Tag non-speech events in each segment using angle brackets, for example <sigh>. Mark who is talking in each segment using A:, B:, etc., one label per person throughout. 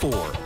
A: Four.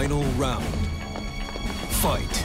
A: Final round. Fight.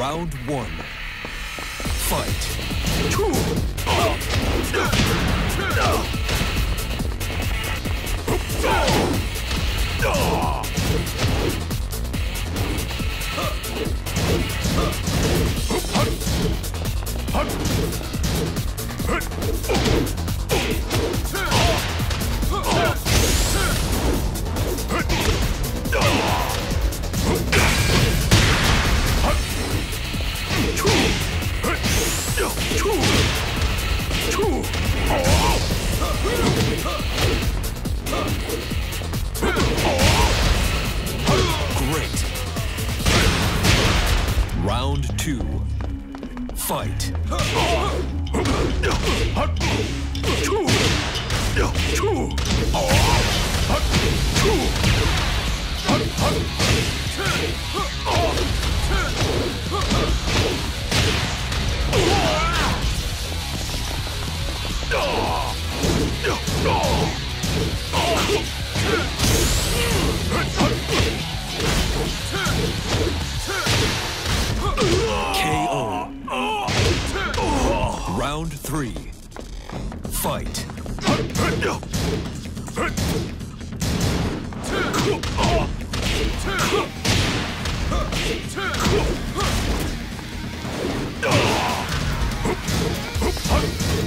A: Round one. Fight. Great. Fight.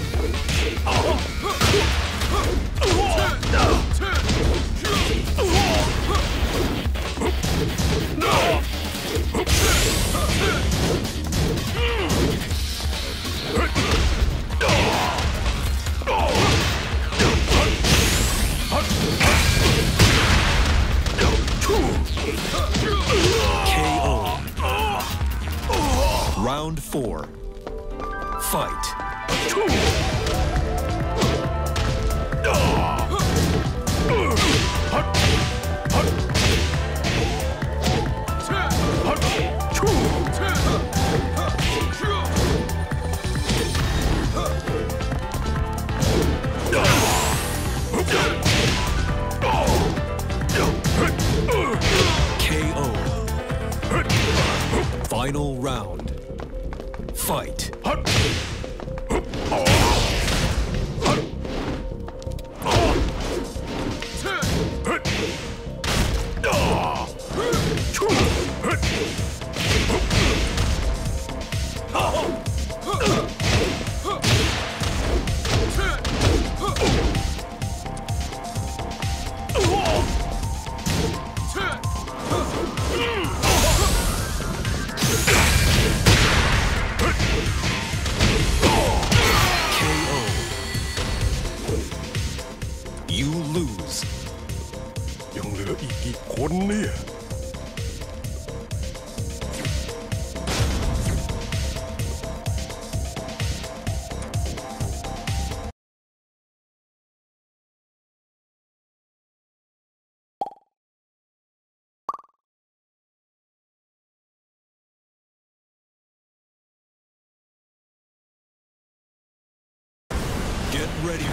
A: <laughs> four. Fight. KO. Fight.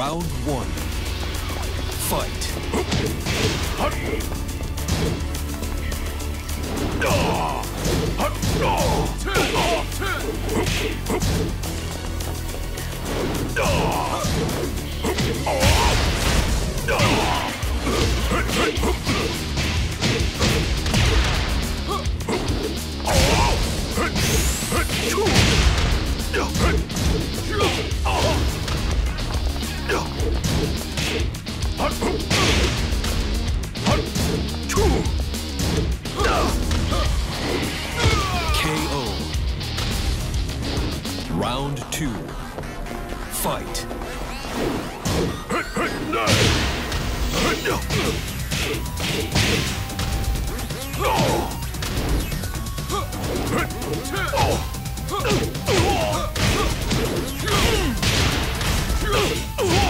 A: Round one. Fight. KO. Round two. Fight. <laughs>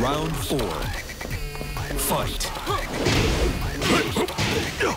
A: Round four. Fight. You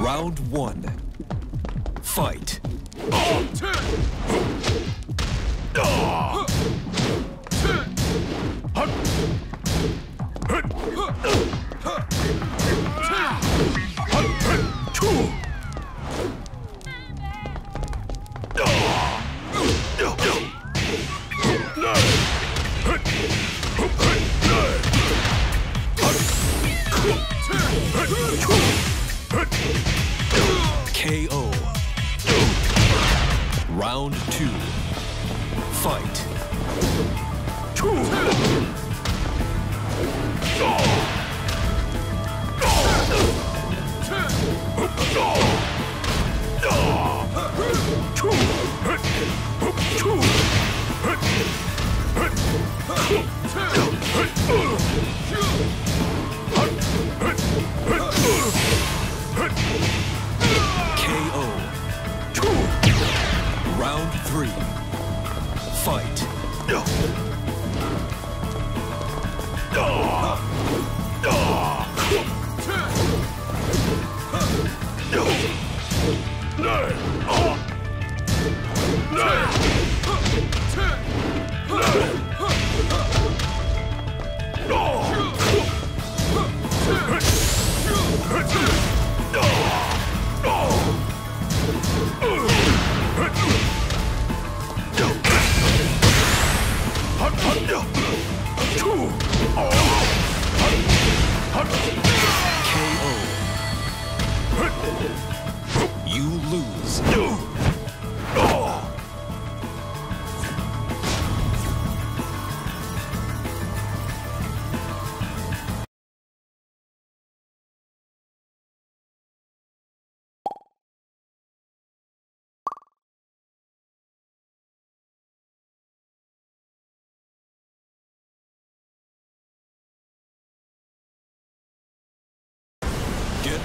A: Round one. Fight. KO.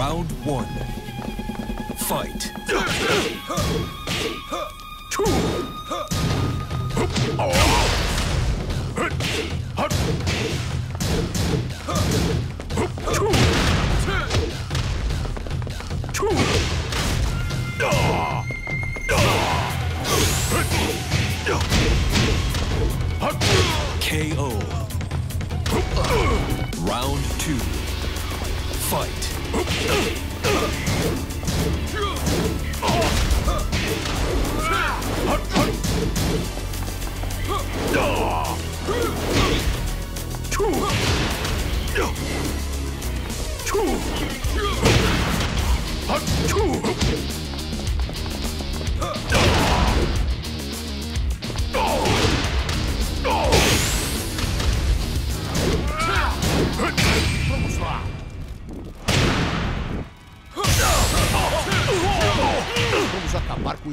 A: Round one. Fight.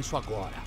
B: Isso agora.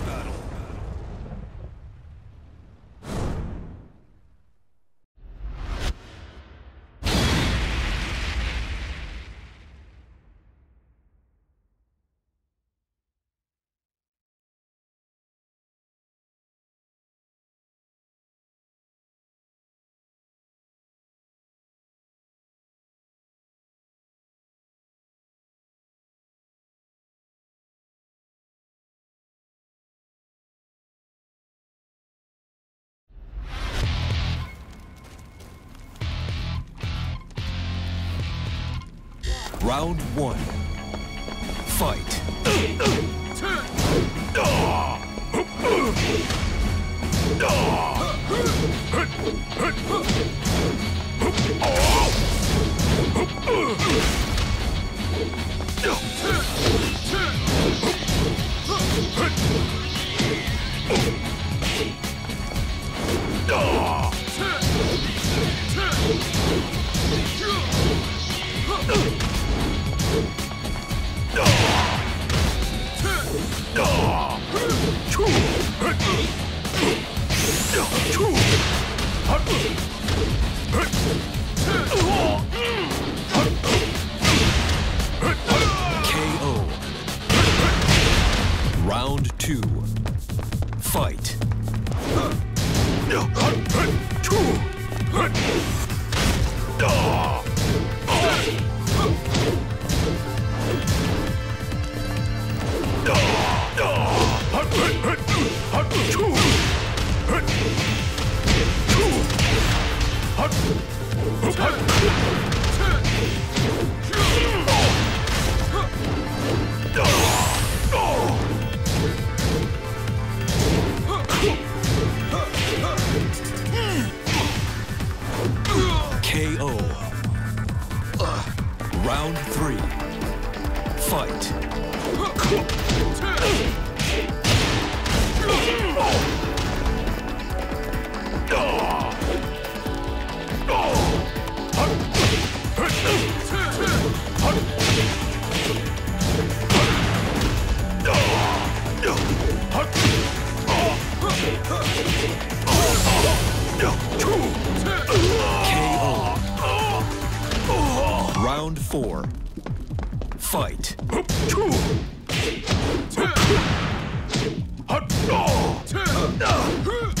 A: Round one. Fight. Round four. Fight. KO.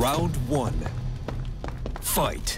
A: Round one. Fight.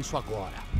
B: Isso agora.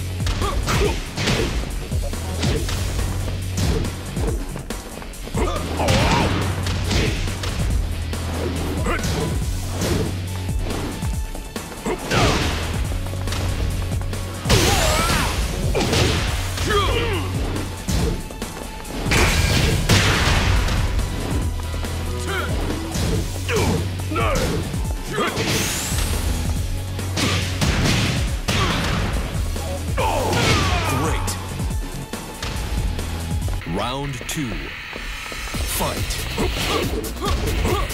A: はっはっ!